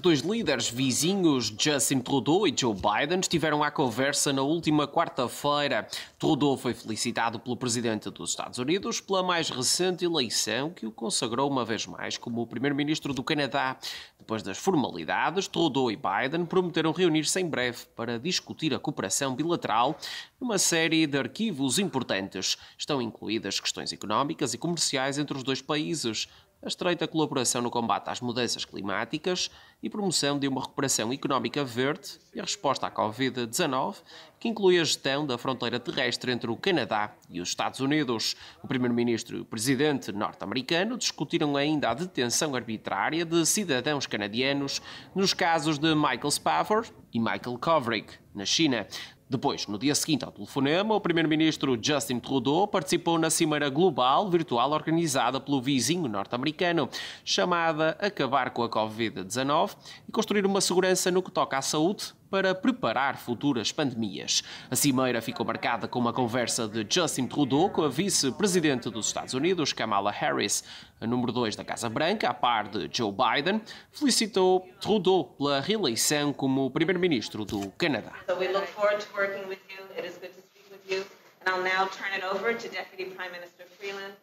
Os dois líderes vizinhos, Justin Trudeau e Joe Biden, estiveram à conversa na última quarta-feira. Trudeau foi felicitado pelo presidente dos Estados Unidos pela mais recente eleição que o consagrou uma vez mais como primeiro-ministro do Canadá. Depois das formalidades, Trudeau e Biden prometeram reunir-se em breve para discutir a cooperação bilateral numa série de arquivos importantes. Estão incluídas questões económicas e comerciais entre os dois países a estreita colaboração no combate às mudanças climáticas e promoção de uma recuperação económica verde e a resposta à Covid-19, que inclui a gestão da fronteira terrestre entre o Canadá e os Estados Unidos. O Primeiro-Ministro e o Presidente norte-americano discutiram ainda a detenção arbitrária de cidadãos canadianos nos casos de Michael Spavor e Michael Kovrig, na China. Depois, no dia seguinte ao telefonema, o primeiro-ministro Justin Trudeau participou na cimeira global virtual organizada pelo vizinho norte-americano, chamada Acabar com a Covid-19 e construir uma segurança no que toca à saúde para preparar futuras pandemias. A cimeira ficou marcada com uma conversa de Justin Trudeau com a vice-presidente dos Estados Unidos, Kamala Harris, a número 2 da Casa Branca, a par de Joe Biden, felicitou Trudeau pela reeleição como primeiro-ministro do Canadá. Minister Freeland.